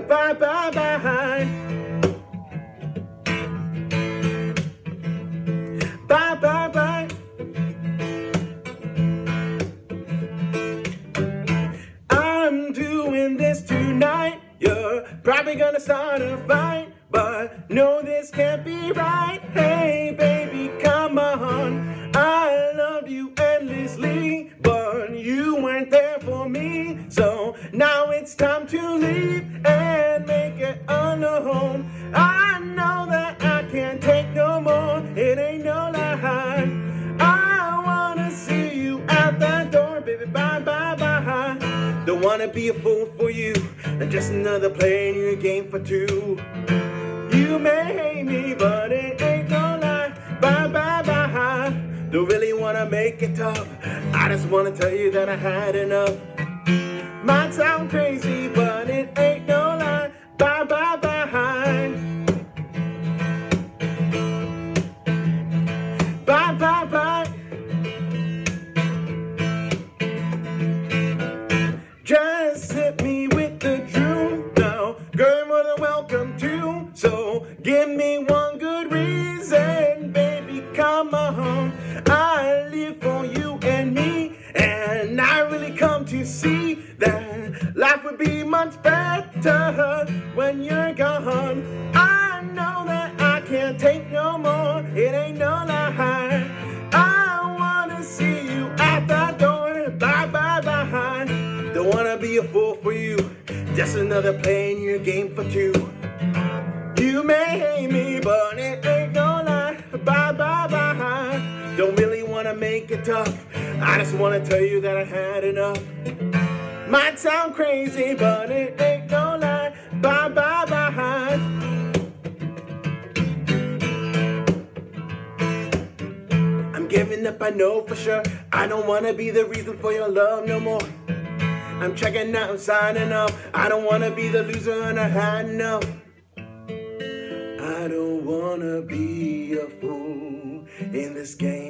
bye bye bye. Bye bye bye. I'm doing this tonight. You're probably gonna start a fight, but no, this can't be right. A fool for you, and just another player in your game for two. You may hate me, but it ain't no lie. Bye, bye, bye. Don't really wanna make it tough. I just wanna tell you that I had enough. Might sound crazy, but it ain't no lie. Bye. Bye, one good reason, baby, come on. I live for you and me, and I really come to see that life would be much better when you're gone. I know that I can't take no more. It ain't no lie. I wanna see you at the door. Bye, bye, bye. Don't wanna be a fool for you. Just another playing your game for two. You may hate me, but it ain't no lie. Bye, bye, bye. Don't really wanna make it tough. I just wanna tell you that I had enough. Might sound crazy, but it ain't no lie. Bye, bye, bye. I'm giving up, I know for sure. I don't wanna be the reason for your love no more. I'm checking out, I'm signing up. I don't wanna be the loser and I had enough. Wanna be a fool in this game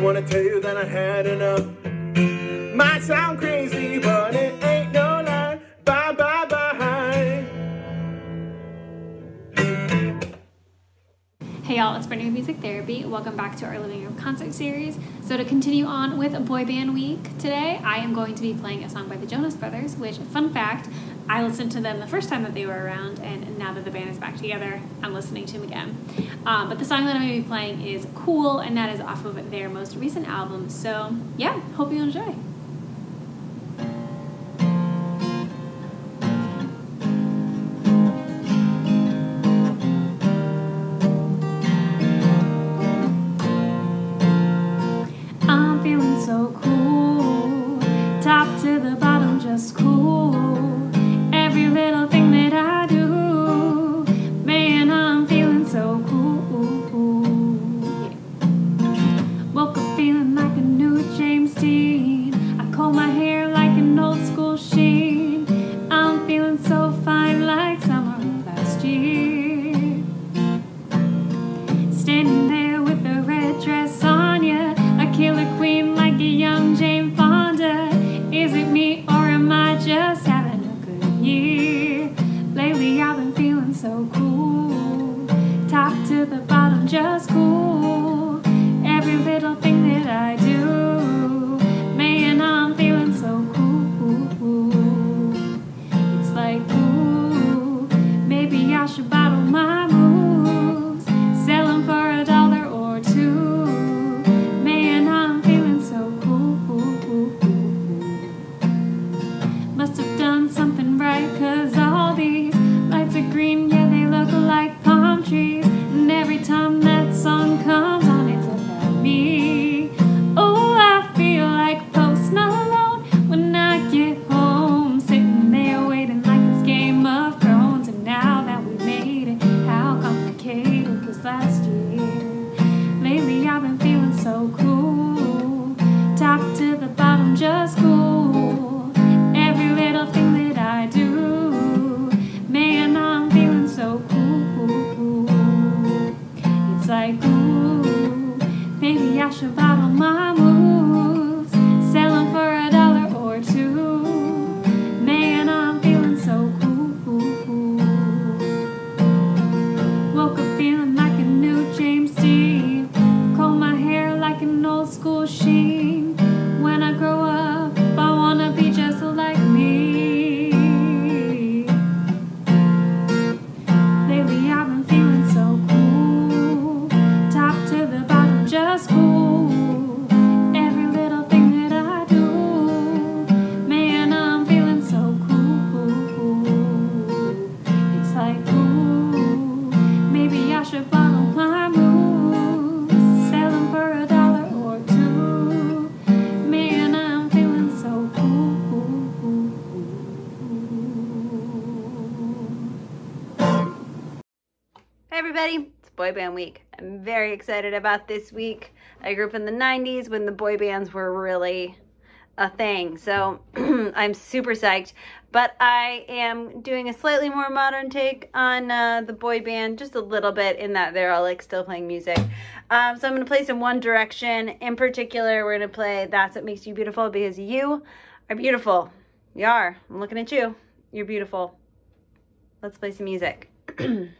wanna tell you that I had enough. Might sound crazy, but it ain't no lie. Bye, bye, bye. Hey y'all, it's Brittany Music Therapy. Welcome back to our Living Room concert series. So to continue on with Boy Band Week today, I am going to be playing a song by the Jonas Brothers, which, fun fact, I listened to them the first time that they were around, and now that the band is back together, I'm listening to them again. Um, but the song that I'm going to be playing is Cool, and that is off of their most recent album. So yeah, hope you enjoy. boy band week. I'm very excited about this week. I grew up in the 90s when the boy bands were really a thing. So I'm super psyched. But I am doing a slightly more modern take on uh, the boy band, just a little bit in that they're all like still playing music. Um, so I'm going to play some One Direction. In particular, we're going to play That's What Makes You Beautiful because you are beautiful. You are. I'm looking at you. You're beautiful. Let's play some music.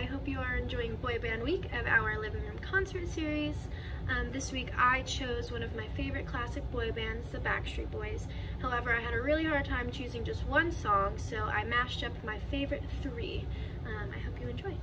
I hope you are enjoying Boy Band Week of our Living Room Concert Series. Um, this week I chose one of my favorite classic boy bands, the Backstreet Boys. However, I had a really hard time choosing just one song, so I mashed up my favorite three. Um, I hope you enjoy.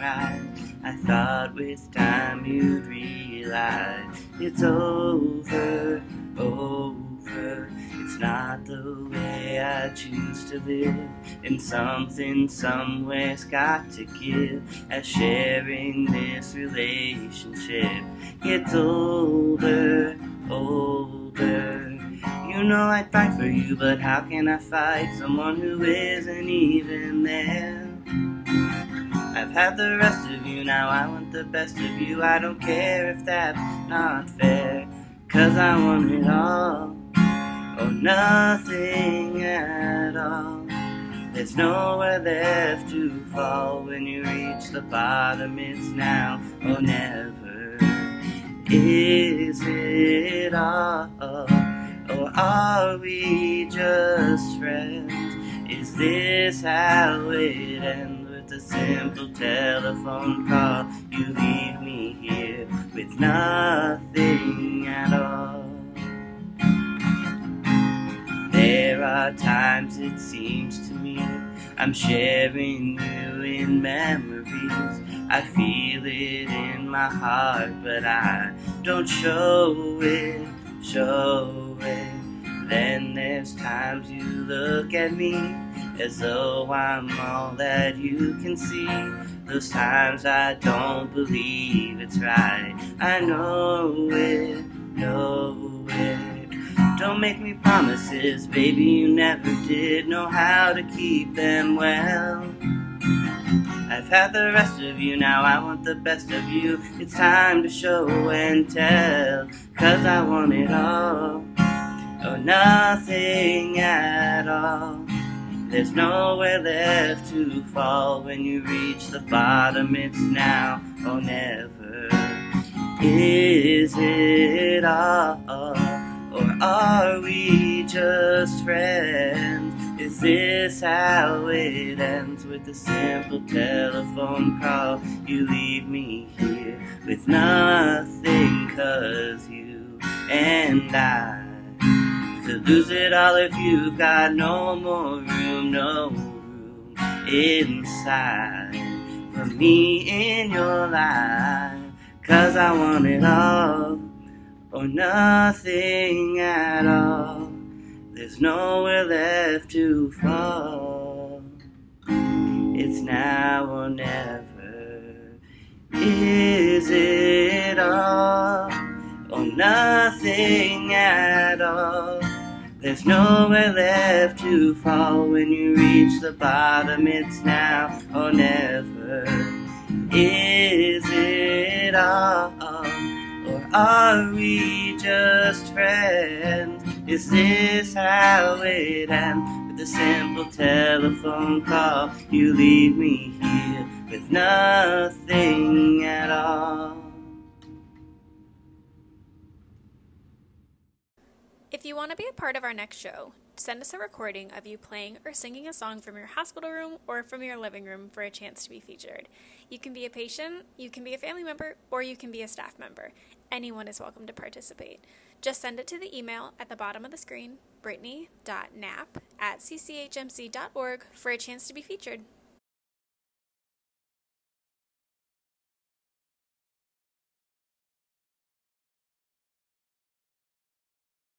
I thought with time you'd realize it's over, over. It's not the way I choose to live. And something somewhere's got to give. As sharing this relationship gets older, older. You know I'd fight for you, but how can I fight someone who isn't even there? I've had the rest of you, now I want the best of you. I don't care if that's not fair, cause I want it all, or nothing at all. There's nowhere left to fall when you reach the bottom, it's now or never. Is it all? Or are we just friends? Is this how it ends simple telephone call? You leave me here with nothing at all. There are times it seems to me I'm sharing you in memories. I feel it in my heart, but I don't show it, show it. Then there's times you look at me as though I'm all that you can see. Those times I don't believe it's right. I know it, know it. Don't make me promises, baby, you never did know how to keep them well. I've had the rest of you, now I want the best of you. It's time to show and tell, cause I want it all, or nothing at all. There's nowhere left to fall when you reach the bottom, it's now or never. Is it all? Or are we just friends? Is this how it ends with a simple telephone call? You leave me here with nothing, cause you and I could lose it all if you've got no more room, no room inside for me in your life. Cause I want it all or nothing at all. There's nowhere left to fall. It's now or never. Is it all or nothing at all? There's nowhere left to fall when you reach the bottom. It's now or never. Is it all? Or are we just friends? Is this how it ends? With a simple telephone call, you leave me here with nothing at all. If you want to be a part of our next show, send us a recording of you playing or singing a song from your hospital room or from your living room for a chance to be featured. You can be a patient, you can be a family member, or you can be a staff member. Anyone is welcome to participate. Just send it to the email at the bottom of the screen, brittany.knapp at cchmc.org for a chance to be featured.